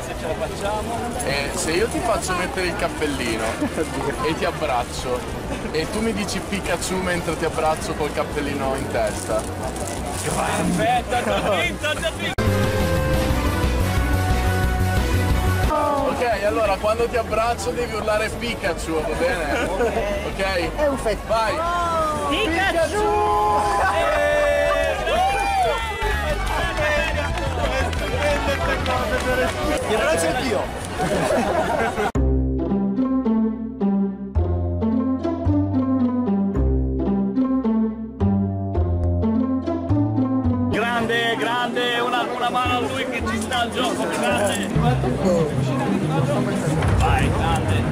facciamo? Eh, se io ti faccio mettere il cappellino e ti abbraccio e tu mi dici Pikachu mentre ti abbraccio col cappellino in testa. Aspetta, ho vinto, ho vinto! Ok, allora quando ti abbraccio devi urlare Pikachu, va bene? Ok? È un fetto. Vai! Ti abbraccio anch'io. Grande, grande, una, una mano a lui che ci sta al gioco, grande! Vai, grande!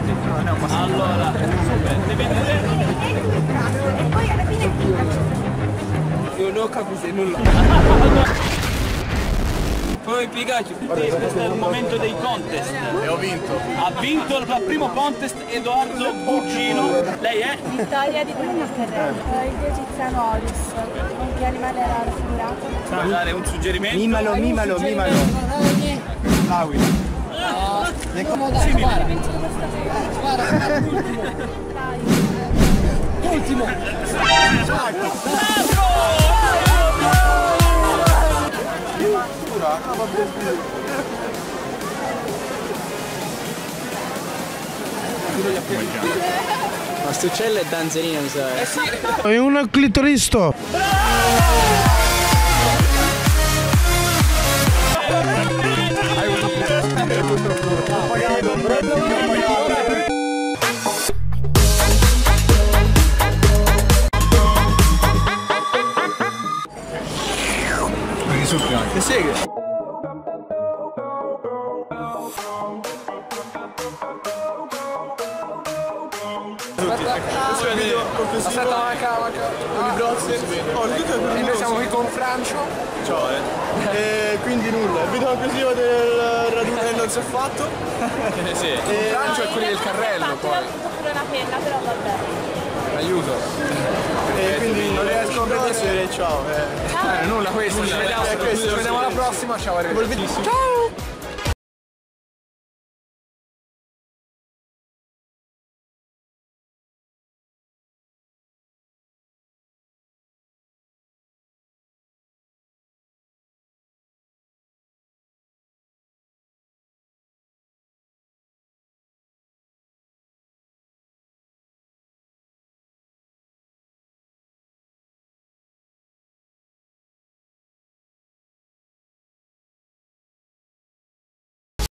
Allora, super, devi vedere... E poi alla fine Io non ho capito Poi Pikachu. Questo è il momento dei contest. E ho vinto. Ha vinto il primo contest Edoardo Bugino. Lei è? Vittoria di Bruno Ferrero. Il dio egiziano Horus. Con che animale era raffigurato? Puoi dare un suggerimento? Mimalo, mimalo, mimalo. L'aquila. Mastuccello e danzerino mi sa. Eh sì. È un clitoristo. Che seghe? Aspetta, manca, manca. Con i brozzi. E noi siamo qui con Francio. Ciao, eh. E quindi nulla, il video conclusivo del raduno che non si è fatto. sì. Francio è quelli del carrello poi. pure una penna, però vabbè. Aiuto. E quindi non riesco a vedere. Ciao. eh. Eh, nulla questo, ci vediamo, Eh, questo, ci vediamo alla prossima, ciao arrivederci. Ciao.